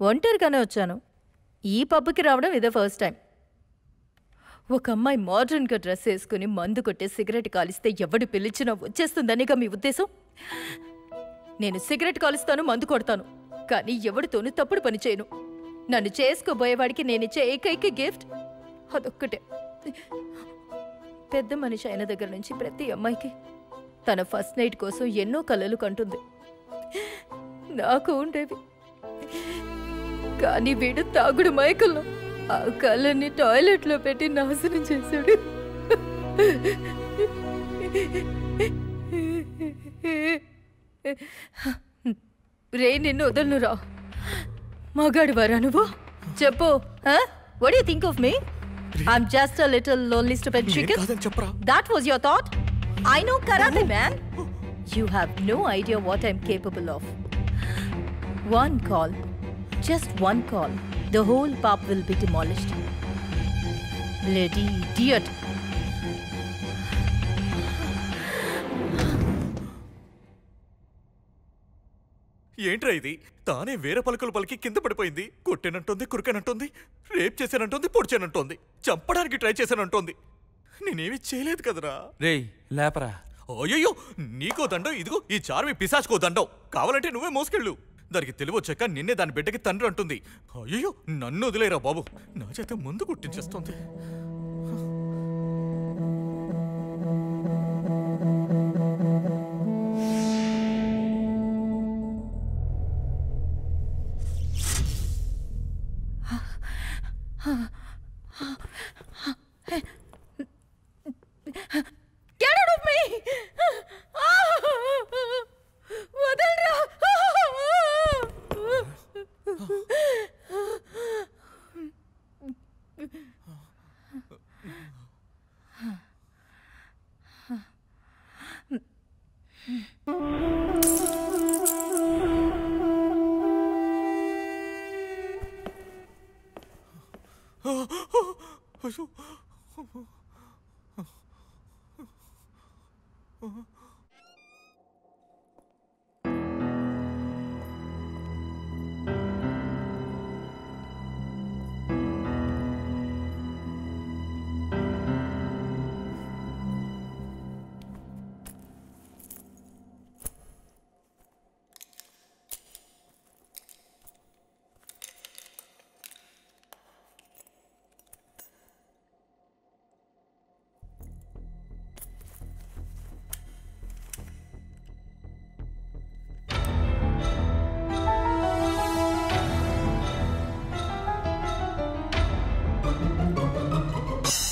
ఒంటరిగానే వచ్చాను. ఈ పబ్కి రావడం ఇదే ఫస్ట్ టైం. ఒక అమ్మాయి మోడ్రన్గా డ్రెస్ వేసుకుని మందు కొట్టే సిగరెట్ కాలిస్తే ఎవడు పిలిచినా వచ్చేస్తుందనిగా మీ ఉద్దేశం? నేను సిగరెట్ కాలుస్తాను మందు కొడతాను. కానీ ఎవడితోనూ తప్పుడు పని చేయను. నన్ను చేసుకోబోయేవాడికి నేనిచ్చే ఏకైక గిఫ్ట్ అదొక్కటే. పెద్ద మనిషి అయిన దగ్గర నుంచి ప్రతి అమ్మాయికి తన ఫస్ట్ నైట్ కోసం ఎన్నో కలలు కంటుంది. నాకు ఉండేవి. కానీ వీడు తాగుడు మైకల్లో ఆ కళ్ళని టాయిలెట్లో పెట్టి నాశనం చేశాడు. రే నిన్ను వదలను మగాడు వరా నువ్వు? చెప్పు what you think of me I'm just a little lonely stupid chicken కాదని చెప్పరా? That was your thought? I know karate, man. You have no idea what I'm capable of. Just one call, the whole pub will be demolished. Bloody idiot. ఏంట్రా ఇది? తానే వేరే పలుకులు పలికి కింద పడిపోయింది. కొట్టానంటోంది కురికానంటోంది రేప్ చేశానంటోంది పొడిచానంటోంది చంపడానికి ట్రై చేశానంటోంది నేనేమి చేయలేదు కదరా. రేయ్ లేపరా. అయ్యో నీకో దండం ఇదిగో ఈ చార్మి పిశాచుకో దండం. కావాలంటే నువ్వే మోసుకెళ్ళు. దానికి తెలివచ్చాక నిన్నే దాని బిడ్డకి తండ్రి అంటుంది అయ్యో నన్ను వదిలేరా బాబు నా చేత ముందు గుర్తించేస్తుంది Huh. అయ్యో